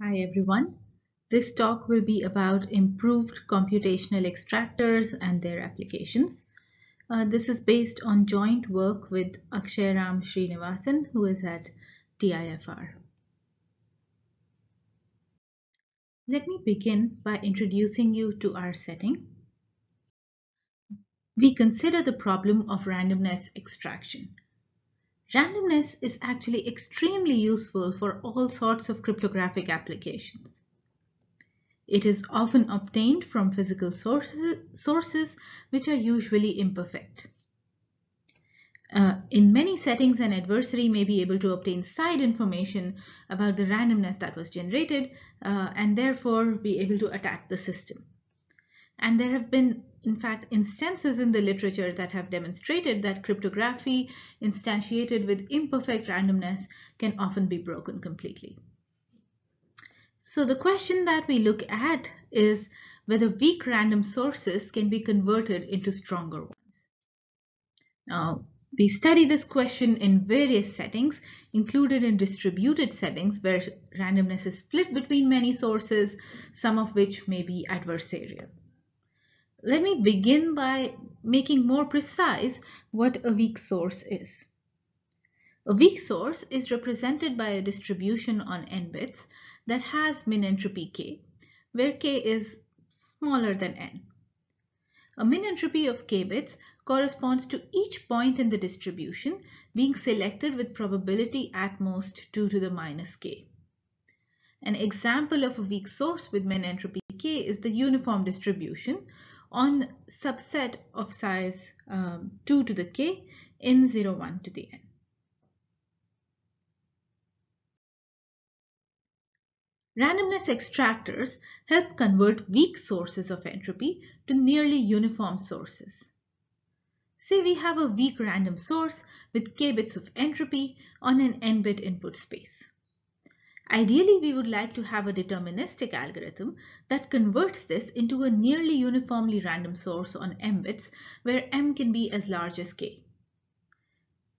Hi everyone. This talk will be about improved computational extractors and their applications. Uh, this is based on joint work with Akshayaram Srinivasan, who is at TIFR. Let me begin by introducing you to our setting. We consider the problem of randomness extraction. Randomness is actually extremely useful for all sorts of cryptographic applications. It is often obtained from physical sources, sources which are usually imperfect. Uh, in many settings, an adversary may be able to obtain side information about the randomness that was generated uh, and therefore be able to attack the system. And there have been in fact, instances in the literature that have demonstrated that cryptography instantiated with imperfect randomness can often be broken completely. So the question that we look at is whether weak random sources can be converted into stronger ones. Now, we study this question in various settings, included in distributed settings where randomness is split between many sources, some of which may be adversarial. Let me begin by making more precise what a weak source is. A weak source is represented by a distribution on n bits that has min entropy k, where k is smaller than n. A min entropy of k bits corresponds to each point in the distribution being selected with probability at most 2 to the minus k. An example of a weak source with min entropy k is the uniform distribution on subset of size um, 2 to the k in 0, 1 to the n. Randomness extractors help convert weak sources of entropy to nearly uniform sources. Say we have a weak random source with k bits of entropy on an n-bit input space. Ideally, we would like to have a deterministic algorithm that converts this into a nearly uniformly random source on m bits where m can be as large as k.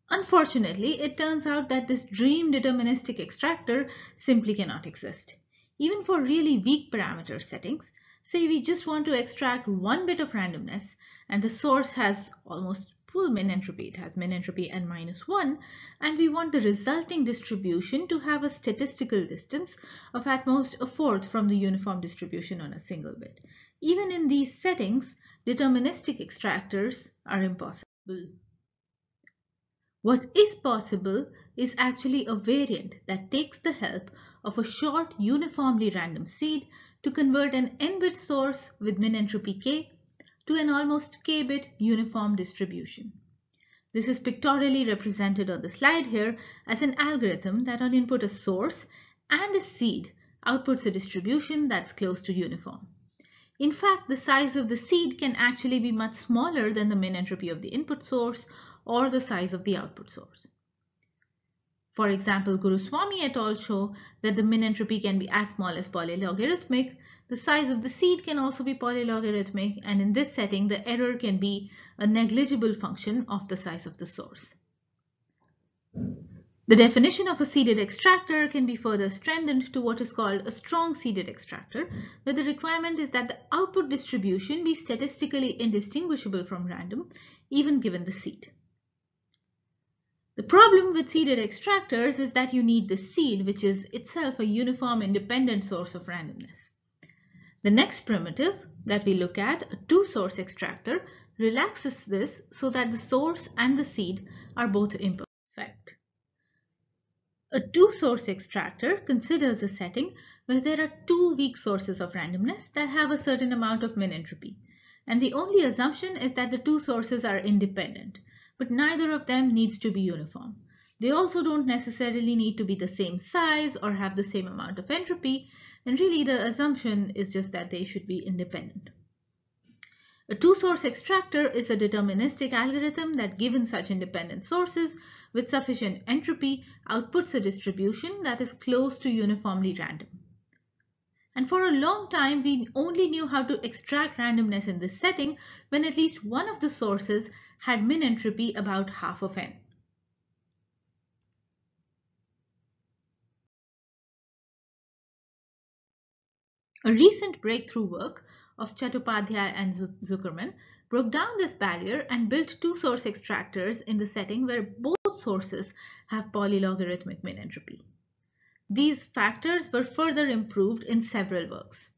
Unfortunately, it turns out that this dream deterministic extractor simply cannot exist. Even for really weak parameter settings, say we just want to extract one bit of randomness and the source has almost full min entropy. It has min entropy n minus 1 and we want the resulting distribution to have a statistical distance of at most a fourth from the uniform distribution on a single bit. Even in these settings, deterministic extractors are impossible. What is possible is actually a variant that takes the help of a short uniformly random seed to convert an n-bit source with min entropy k to an almost k-bit uniform distribution. This is pictorially represented on the slide here as an algorithm that on input a source and a seed outputs a distribution that's close to uniform. In fact, the size of the seed can actually be much smaller than the min entropy of the input source or the size of the output source. For example, Guruswami et al. show that the min entropy can be as small as polylogarithmic, the size of the seed can also be polylogarithmic and in this setting the error can be a negligible function of the size of the source. The definition of a seeded extractor can be further strengthened to what is called a strong seeded extractor, where the requirement is that the output distribution be statistically indistinguishable from random, even given the seed. The problem with seeded extractors is that you need the seed, which is itself a uniform independent source of randomness. The next primitive that we look at, a two-source extractor, relaxes this so that the source and the seed are both imperfect. A two-source extractor considers a setting where there are two weak sources of randomness that have a certain amount of min entropy. And the only assumption is that the two sources are independent, but neither of them needs to be uniform. They also don't necessarily need to be the same size or have the same amount of entropy, and really the assumption is just that they should be independent. A two-source extractor is a deterministic algorithm that given such independent sources with sufficient entropy outputs a distribution that is close to uniformly random. And for a long time, we only knew how to extract randomness in this setting when at least one of the sources had min entropy about half of n. A recent breakthrough work of Chattopadhyay and Zuckerman broke down this barrier and built two source extractors in the setting where both sources have polylogarithmic min entropy. These factors were further improved in several works.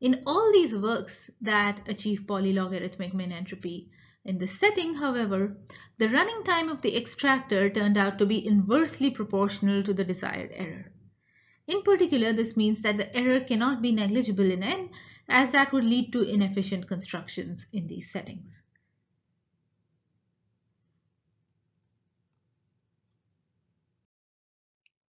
In all these works that achieve polylogarithmic min entropy in this setting, however, the running time of the extractor turned out to be inversely proportional to the desired error. In particular, this means that the error cannot be negligible in n as that would lead to inefficient constructions in these settings.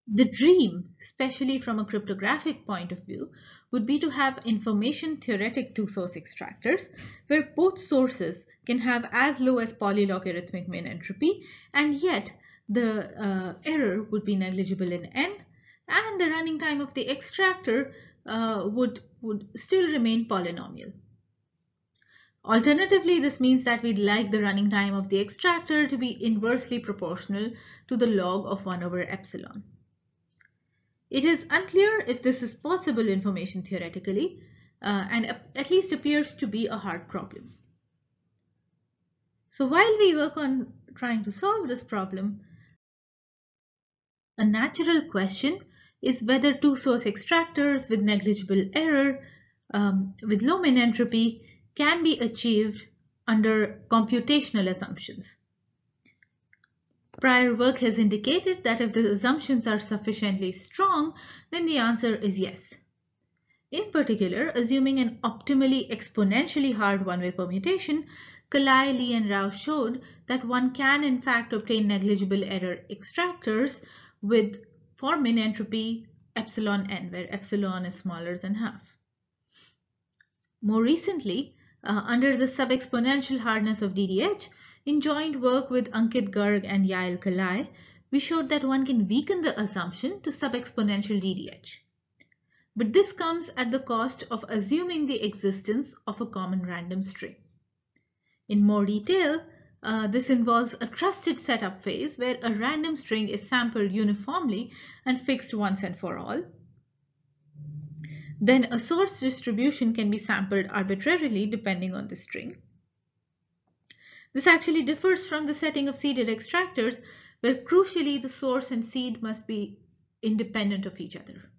The dream, especially from a cryptographic point of view, would be to have information theoretic two-source extractors where both sources can have as low as polylogarithmic min entropy and yet the uh, error would be negligible in n and the running time of the extractor uh, would, would still remain polynomial. Alternatively, this means that we'd like the running time of the extractor to be inversely proportional to the log of 1 over epsilon. It is unclear if this is possible information theoretically uh, and at least appears to be a hard problem. So while we work on trying to solve this problem, a natural question is whether two source extractors with negligible error um, with low min entropy can be achieved under computational assumptions. Prior work has indicated that if the assumptions are sufficiently strong, then the answer is yes. In particular, assuming an optimally exponentially hard one-way permutation, Kalai, Li and Rao showed that one can in fact obtain negligible error extractors with for min entropy epsilon n, where epsilon is smaller than half. More recently, uh, under the sub-exponential hardness of DDH, in joint work with Ankit Garg and Yael Kalai, we showed that one can weaken the assumption to sub-exponential DDH. But this comes at the cost of assuming the existence of a common random string. In more detail, uh, this involves a trusted setup phase where a random string is sampled uniformly and fixed once and for all. Then a source distribution can be sampled arbitrarily depending on the string. This actually differs from the setting of seeded extractors where crucially the source and seed must be independent of each other.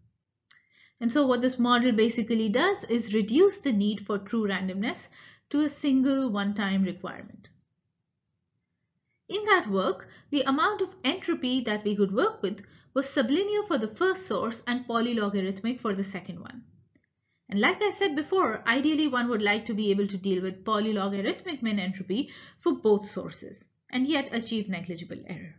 And so what this model basically does is reduce the need for true randomness to a single one-time requirement. In that work, the amount of entropy that we could work with was sublinear for the first source and polylogarithmic for the second one. And like I said before, ideally one would like to be able to deal with polylogarithmic min entropy for both sources and yet achieve negligible error.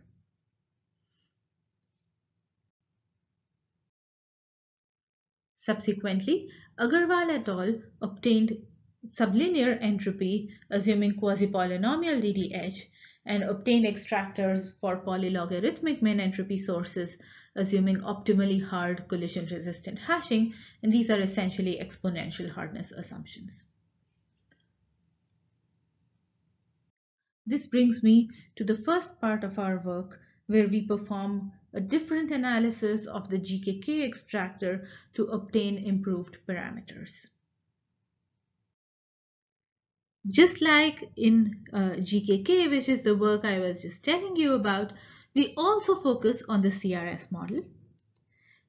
Subsequently, Aggarwal et al. obtained sublinear entropy assuming quasi-polynomial DDH and obtain extractors for polylogarithmic min entropy sources assuming optimally hard collision resistant hashing and these are essentially exponential hardness assumptions. This brings me to the first part of our work where we perform a different analysis of the GKK extractor to obtain improved parameters. Just like in uh, GKK, which is the work I was just telling you about, we also focus on the CRS model.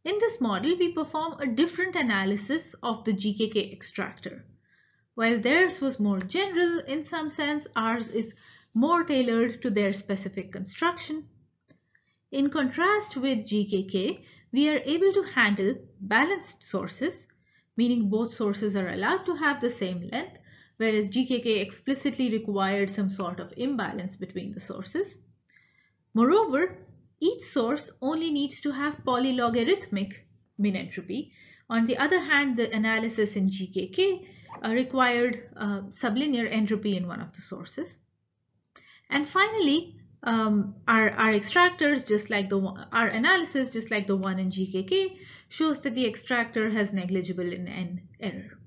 In this model, we perform a different analysis of the GKK extractor. While theirs was more general, in some sense, ours is more tailored to their specific construction. In contrast with GKK, we are able to handle balanced sources, meaning both sources are allowed to have the same length whereas GKK explicitly required some sort of imbalance between the sources. Moreover, each source only needs to have polylogarithmic min entropy. On the other hand, the analysis in GKK uh, required uh, sublinear entropy in one of the sources. And finally, um, our, our extractors, just like the our analysis, just like the one in GKK, shows that the extractor has negligible in n error.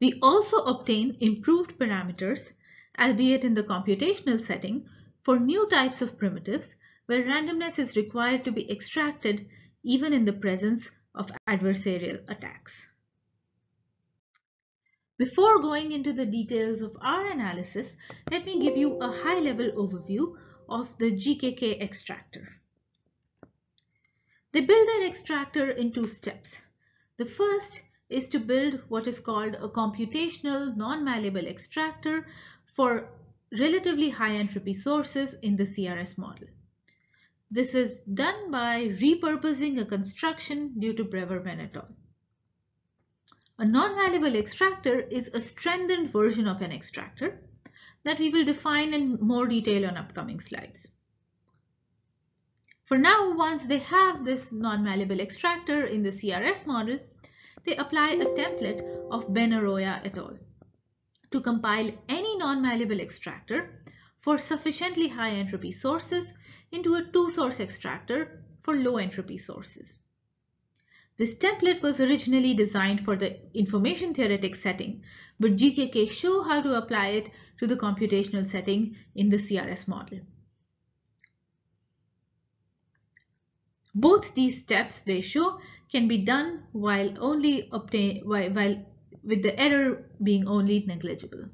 We also obtain improved parameters, albeit in the computational setting, for new types of primitives where randomness is required to be extracted even in the presence of adversarial attacks. Before going into the details of our analysis, let me give you a high-level overview of the GKK extractor. They build their extractor in two steps. The first is to build what is called a computational non-malleable extractor for relatively high entropy sources in the CRS model. This is done by repurposing a construction due to Braverman et al. A non-malleable extractor is a strengthened version of an extractor that we will define in more detail on upcoming slides. For now, once they have this non-malleable extractor in the CRS model, they apply a template of Ben-Aroya et al. to compile any non-malleable extractor for sufficiently high entropy sources into a two-source extractor for low entropy sources. This template was originally designed for the information theoretic setting, but GKK show how to apply it to the computational setting in the CRS model. Both these steps they show can be done while only obtain while, while with the error being only negligible.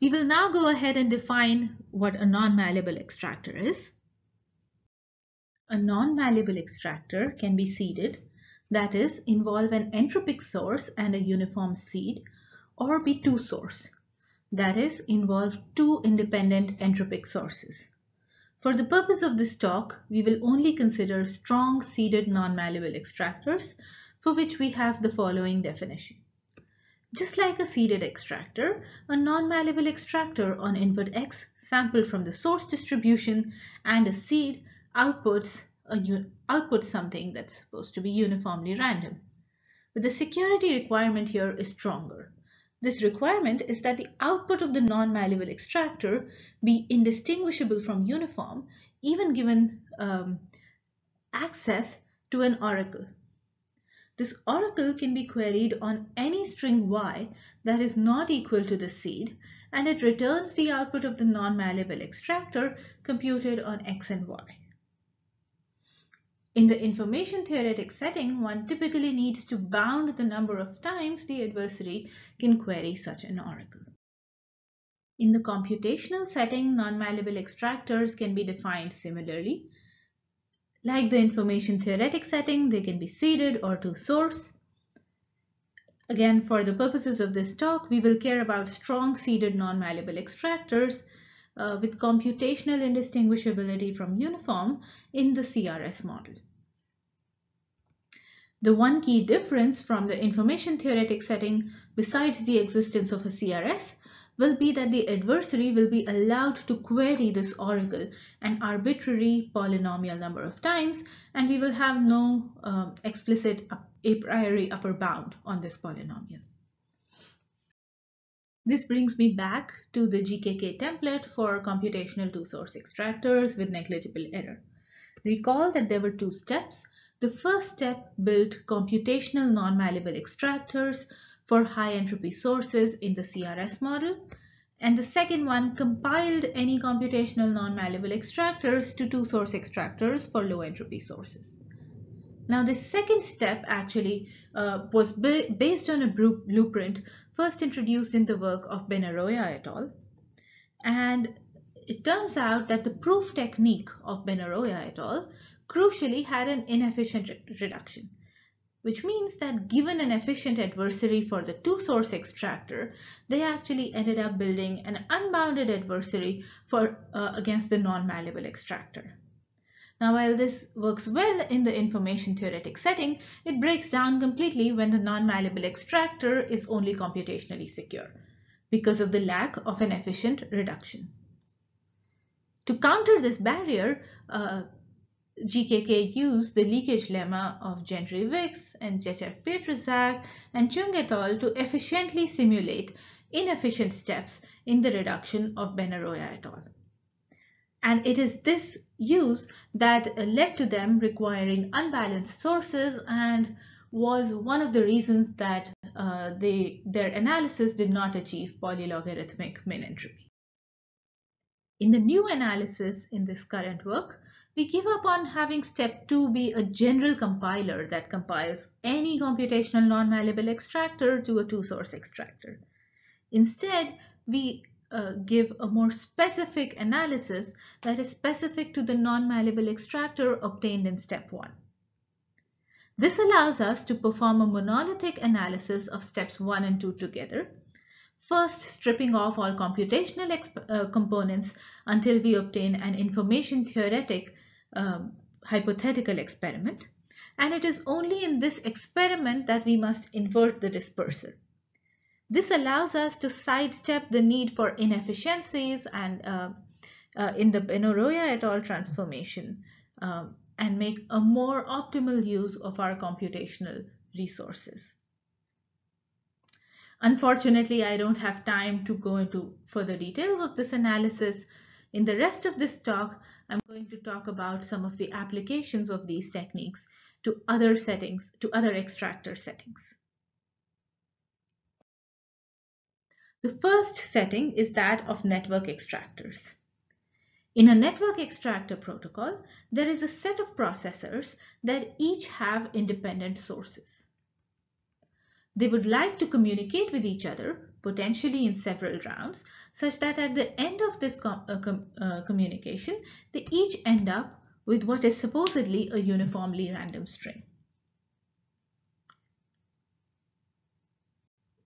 We will now go ahead and define what a non-malleable extractor is. A non-malleable extractor can be seeded, that is, involve an entropic source and a uniform seed, or be two-source, that is, involve two independent entropic sources. For the purpose of this talk, we will only consider strong seeded non-malleable extractors for which we have the following definition. Just like a seeded extractor, a non-malleable extractor on input X sampled from the source distribution and a seed outputs, a outputs something that's supposed to be uniformly random. But the security requirement here is stronger. This requirement is that the output of the non-malleable extractor be indistinguishable from uniform even given um, access to an oracle. This oracle can be queried on any string y that is not equal to the seed and it returns the output of the non-malleable extractor computed on x and y. In the information theoretic setting, one typically needs to bound the number of times the adversary can query such an oracle. In the computational setting, non-malleable extractors can be defined similarly. Like the information theoretic setting, they can be seeded or to source. Again, for the purposes of this talk, we will care about strong seeded non-malleable extractors uh, with computational indistinguishability from uniform in the CRS model. The one key difference from the information theoretic setting besides the existence of a CRS will be that the adversary will be allowed to query this oracle an arbitrary polynomial number of times and we will have no uh, explicit a priori upper bound on this polynomial. This brings me back to the GKK template for computational two-source extractors with negligible error. Recall that there were two steps. The first step built computational non-malleable extractors for high entropy sources in the CRS model. And the second one compiled any computational non-malleable extractors to two-source extractors for low entropy sources. Now the second step actually uh, was based on a blueprint first introduced in the work of Ben-Aroya et al. And it turns out that the proof technique of Ben-Aroya et al. Crucially had an inefficient re reduction, which means that given an efficient adversary for the two-source extractor, they actually ended up building an unbounded adversary for uh, against the non-malleable extractor. Now, while this works well in the information theoretic setting, it breaks down completely when the non-malleable extractor is only computationally secure because of the lack of an efficient reduction. To counter this barrier, uh, GKK used the leakage lemma of Gentry Wichs and Jetchev Pietrzak and Chung et al. to efficiently simulate inefficient steps in the reduction of Ben-Aroya et al. And it is this use that led to them requiring unbalanced sources and was one of the reasons that uh, they, their analysis did not achieve polylogarithmic min entropy. In the new analysis in this current work, we give up on having step 2 be a general compiler that compiles any computational non-malleable extractor to a two-source extractor. Instead, we uh, give a more specific analysis that is specific to the non-malleable extractor obtained in step 1. This allows us to perform a monolithic analysis of steps 1 and 2 together, first stripping off all computational uh, components until we obtain an information theoretic um, hypothetical experiment. And it is only in this experiment that we must invert the disperser. This allows us to sidestep the need for inefficiencies and uh, uh, in the Ben-Aroya et al. transformation um, and make a more optimal use of our computational resources. Unfortunately, I don't have time to go into further details of this analysis. In the rest of this talk, I'm going to talk about some of the applications of these techniques to other settings, to other extractor settings. The first setting is that of network extractors. In a network extractor protocol, there is a set of processors that each have independent sources. They would like to communicate with each other, potentially in several rounds, such that at the end of this com uh, com uh, communication, they each end up with what is supposedly a uniformly random string.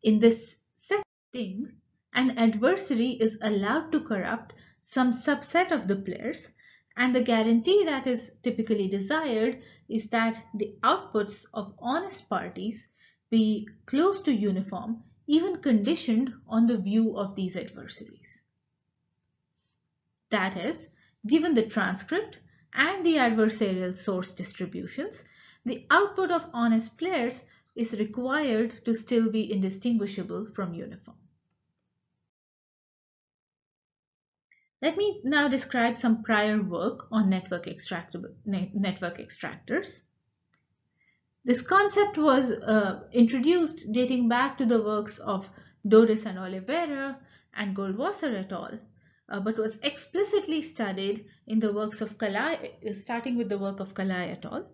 In this setting, an adversary is allowed to corrupt some subset of the players and the guarantee that is typically desired is that the outputs of honest parties be close to uniform even conditioned on the view of these adversaries. That is, given the transcript and the adversarial source distributions, the output of honest players is required to still be indistinguishable from uniform. Let me now describe some prior work on network, network extractors. This concept was uh, introduced dating back to the works of Dodis and Oliveira and Goldwasser et al., uh, but was explicitly studied in the works of Kalai, starting with the work of Kalai et al.,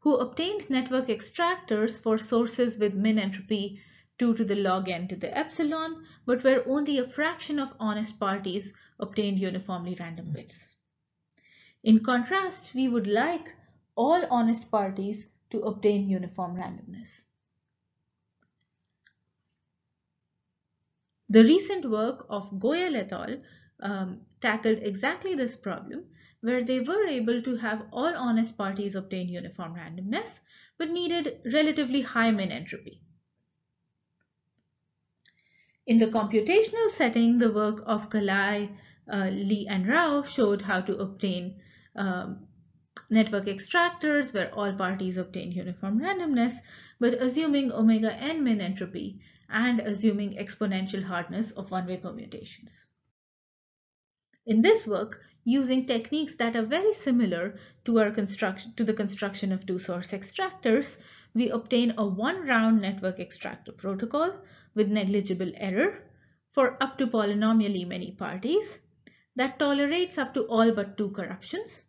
who obtained network extractors for sources with min entropy 2 to the log n to the epsilon, but where only a fraction of honest parties obtained uniformly random bits. In contrast, we would like all honest parties to obtain uniform randomness. The recent work of Goyal et al. Um, tackled exactly this problem where they were able to have all honest parties obtain uniform randomness but needed relatively high min entropy. In the computational setting, the work of Kalai uh, Li and Rao showed how to obtain um, network extractors where all parties obtain uniform randomness, but assuming omega n min entropy and assuming exponential hardness of one-way permutations. In this work, using techniques that are very similar to, our construction, to the construction of two-source extractors, we obtain a one-round network extractor protocol with negligible error for up to polynomially many parties that tolerates up to all but two corruptions,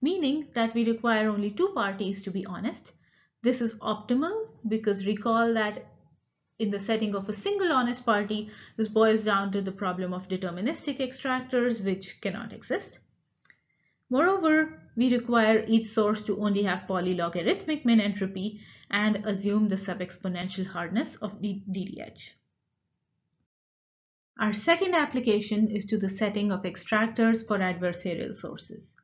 meaning that we require only two parties to be honest. This is optimal because recall that in the setting of a single honest party, this boils down to the problem of deterministic extractors, which cannot exist. Moreover, we require each source to only have polylogarithmic min entropy and assume the sub-exponential hardness of DDH. Our second application is to the setting of extractors for adversarial sources.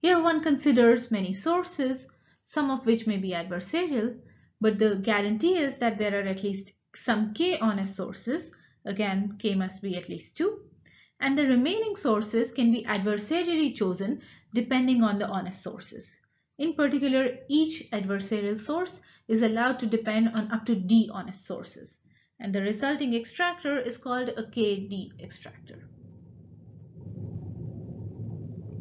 Here one considers many sources, some of which may be adversarial, but the guarantee is that there are at least some k honest sources, again k must be at least 2, and the remaining sources can be adversarially chosen depending on the honest sources. In particular, each adversarial source is allowed to depend on up to d honest sources and the resulting extractor is called a KD extractor.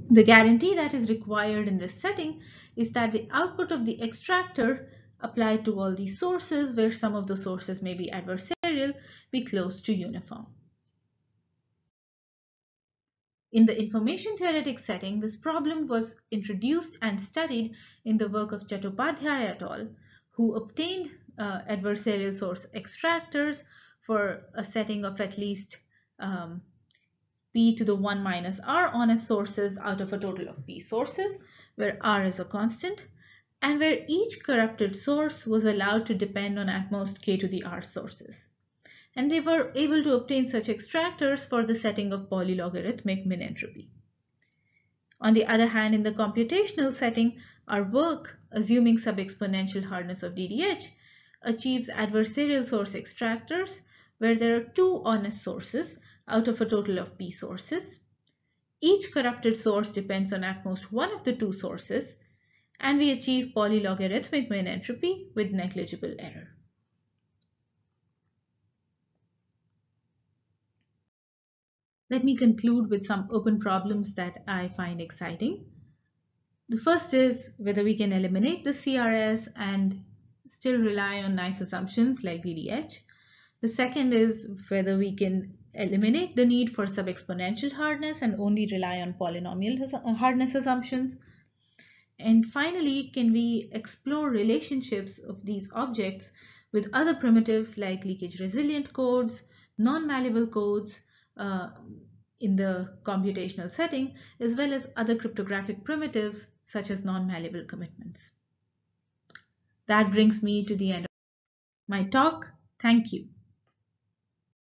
The guarantee that is required in this setting is that the output of the extractor applied to all these sources where some of the sources may be adversarial be close to uniform. In the information theoretic setting, this problem was introduced and studied in the work of Chattopadhyay et al., who obtained uh, adversarial source extractors for a setting of at least um, p to the 1 minus r on honest sources out of a total of p sources, where r is a constant, and where each corrupted source was allowed to depend on at most k to the r sources and they were able to obtain such extractors for the setting of polylogarithmic min entropy. On the other hand, in the computational setting, our work, assuming sub-exponential hardness of DDH, achieves adversarial source extractors where there are two honest sources out of a total of p sources. Each corrupted source depends on at most one of the two sources, and we achieve polylogarithmic min entropy with negligible error. Let me conclude with some open problems that I find exciting. The first is whether we can eliminate the CRS and still rely on nice assumptions like DDH. The second is whether we can eliminate the need for sub-exponential hardness and only rely on polynomial hardness assumptions. And finally, can we explore relationships of these objects with other primitives like leakage resilient codes, non-malleable codes, uh, in the computational setting, as well as other cryptographic primitives such as non-malleable commitments. That brings me to the end of my talk. Thank you.